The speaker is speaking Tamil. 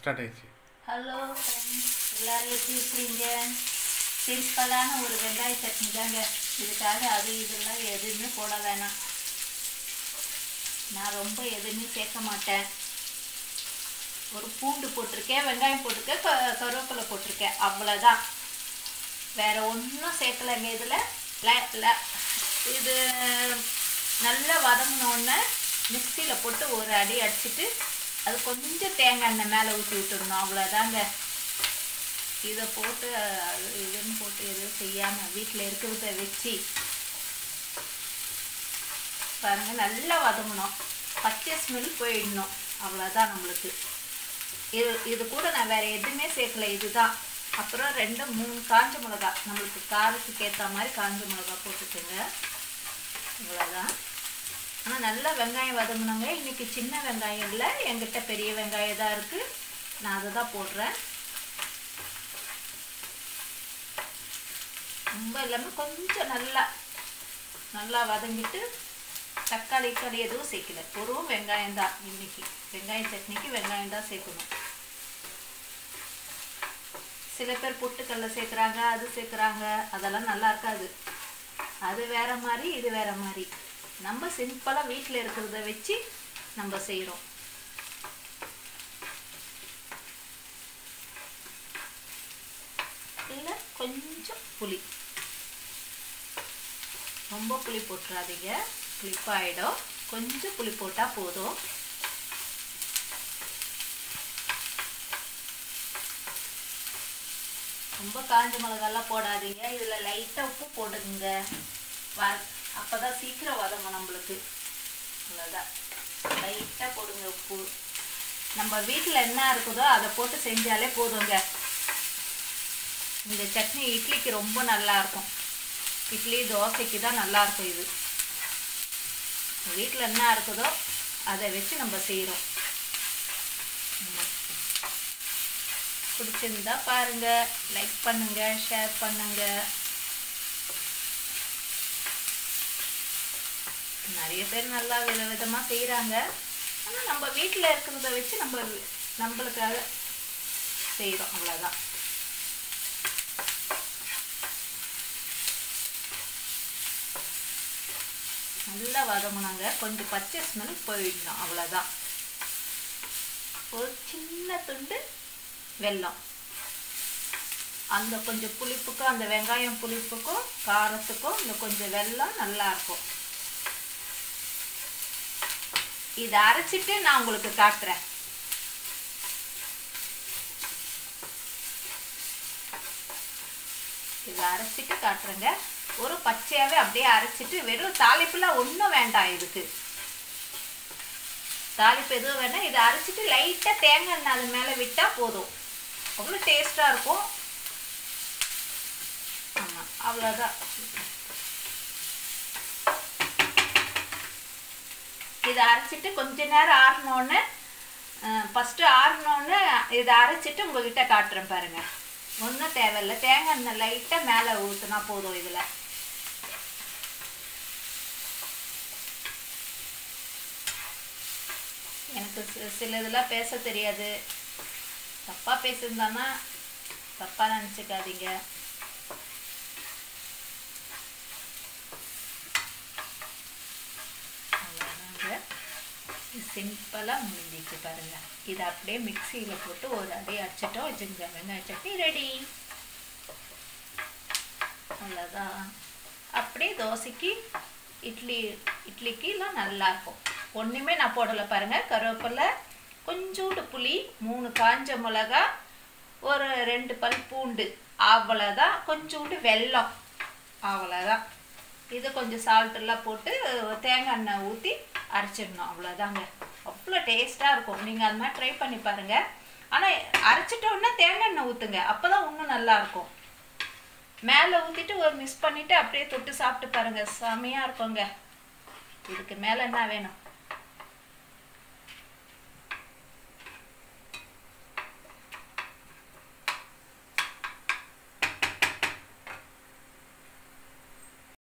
ஸ்டார்ட் ஆயிடுச்சு. ஹலோ எல்லாரும் எப்படி இருக்கிறீங்க? சிம்பிளான ஒரு வெங்காய சட்னி தாங்க. இதுக்காக அது இதெல்லாம் எதுவுமே போட வேணாம். நான் ரொம்ப எதுவுமே சேர்க்க மாட்டேன். ஒரு பூண்டு போட்டிருக்கேன் வெங்காயம் போட்டிருக்கேன் க கருவேப்பிலை போட்டிருக்கேன். அவ்வளோதான் வேற ஒன்றும் சேர்க்கலைங்க இதில். இது நல்லா வதங்கினோடனே மிக்சியில் போட்டு ஒரு அடி அடிச்சிட்டு அது கொஞ்சம் தேங்காய் எண்ணெய் மேலே ஊற்றி விட்டுடணும். அவ்வளோதாங்க இதை போட்டு அது இதுன்னு போட்டு எதுவும் செய்யாமல் வீட்டில் இருக்கிறத வச்சு பாருங்கள் நல்லா வதங்கணும். பச்சை ஸ்மெல் போயிடணும். அவ்வளோதான் நம்மளுக்கு. இது இது கூட நான் வேறு எதுவுமே சேர்க்கல. இதுதான். அப்புறம் ரெண்டு மூணு காஞ்ச மிளகா நம்மளுக்கு காரத்துக்கு ஏற்ற மாதிரி காஞ்ச மிளகா போட்டுக்கோங்க. இவ்வளோதான் ஆனால் நல்லா வெங்காயம் வதங்கினாங்க. இன்றைக்கி சின்ன வெங்காயம் இல்லை. என்கிட்ட பெரிய வெங்காயம் தான் இருக்குது நான் அதை தான் போடுறேன். ரொம்ப இல்லாமல் கொஞ்சம் நல்லா நல்லா வதங்கிட்டு தக்காளி கடி எதுவும் சேர்க்கல. ஒரு வெங்காயம் தான் இன்றைக்கி வெங்காய சட்னிக்கு வெங்காயம் தான் சேர்க்கணும். சில பேர் புட்டுக்கல்ல சேர்க்குறாங்க அது சேர்க்குறாங்க. அதெல்லாம் நல்லா இருக்காது. அது வேற மாதிரி இது வேற மாதிரி. நம்ம சிம்பிளாக வீட்டில் இருக்கிறத வச்சு நம்ம செய்கிறோம் இல்லை கொஞ்சம் புளி. ரொம்ப புளி போட்டுறாதீங்க. புளிப்பாயிடும். கொஞ்சம் புளி போட்டால் போதும். ரொம்ப காஞ்ச மிளகாலாம் போடாதீங்க. இதில் லைட்டாக உப்பு போடுங்க வர அப்போ தான் சீக்கிரம் வதங்கும் நம்மளுக்கு. அவ்வளோதான் லைட்டாக போடுங்க உப்பு. நம்ம வீட்டில் என்ன இருக்குதோ அதை போட்டு செஞ்சாலே போதுங்க. இந்த சட்னி இட்லிக்கு ரொம்ப நல்லா இருக்கும். இட்லி தோசைக்கு தான் நல்லாயிருக்கும் இது. வீட்டில் என்ன இருக்குதோ அதை வச்சு நம்ம செய்கிறோம் பிடிச்சிருந்தா பாருங்கள் லைக் பண்ணுங்கள் ஷேர் பண்ணுங்கள் நிறைய பேர் நல்லா வித விதமாக செய்கிறாங்க ஆனால் நம்ம வீட்டில் இருக்கிறத வச்சு நம்ம நம்மளுக்காக செய்கிறோம் அவ்வளோதான் நல்லா வதங்கினாங்க கொஞ்சம் பச்சை ஸ்மெல் போயிடணும். அவ்வளோதான் ஒரு சின்ன துண்டு வெல்லம். அந்த கொஞ்சம் புளிப்புக்கும் அந்த வெங்காயம் புளிப்புக்கும் காரத்துக்கும் இந்த கொஞ்சம் வெல்லம் நல்லா இருக்கும் இதை அரைச்சிட்டு நான் உங்களுக்கு காட்டுறேன். இதை அரைச்சிட்டு காட்டுறேங்க. ஒரு பச்சையாகவே அப்படியே அரைச்சிட்டு வெறும் தாளிப்புலாம் ஒன்றும் வேண்டாம் இதுக்கு. தாளிப்பு எதுவும் வேணாம் இதை அரைச்சிட்டு லைட்டாக தேங்காய் எண்ணெய் அது மேலே விட்டால் போதும். அவ்வளோ டேஸ்ட்டாக இருக்கும். ஆமாம் அவ்வளோதான் இதை அரைச்சிட்டு கொஞ்ச நேரம் ஆறினோன்னு ஃபஸ்ட்டு ஆறினோன்னு இதை அரைச்சிட்டு உங்ககிட்ட காட்டுறேன் பாருங்கள் ஒன்றும் தேவையில்லை. தேங்காய் எண்ணெய் லைட்டாக மேலே ஊற்றுனா போதும் இதில். எனக்கு சில இதெல்லாம் பேச தெரியாது. தப்பாக பேசியிருந்தானா தப்பாக நினச்சிக்காதீங்க. சிம்பிளாக முடிஞ்சிச்சு பாருங்கள் இதை அப்படியே மிக்சியில் போட்டு ஒரு அடி அடிச்சிட்டோம் வச்சுங்க வெங்காய சட்னி ரெடி அவ்வளோதான் அப்படியே தோசைக்கு இட்லி இட்லிக்கெலாம் நல்லாயிருக்கும் ஒன்றுமே நான் போடலை பாருங்கள் கருவேப்பிலை கொஞ்சோண்டு புளி மூணு காஞ்ச மிளகா ஒரு ரெண்டு பல் பூண்டு. அவ்வளோதான் கொஞ்சோண்டு வெல்லம். அவ்வளோதான் இது கொஞ்சம் சால்ட்டெல்லாம் போட்டு தேங்காய் எண்ணெய் ஊற்றி அரைச்சிடணும். அவ்வளோதாங்க அவ்வளோ டேஸ்ட்டாக இருக்கும். நீங்கள் அது மாதிரி ட்ரை பண்ணி பாருங்கள் ஆனால் அரைச்சிட்டோன்னா தேங்காய் எண்ணெய் ஊற்றுங்க அப்போ தான் இன்னும் நல்லாயிருக்கும் மேலே ஊற்றிட்டு ஒரு மிஸ் பண்ணிவிட்டு அப்படியே தொட்டு சாப்பிட்டு பாருங்கள் செமையாக இருக்குங்க. இதுக்கு மேலே என்ன வேணும்?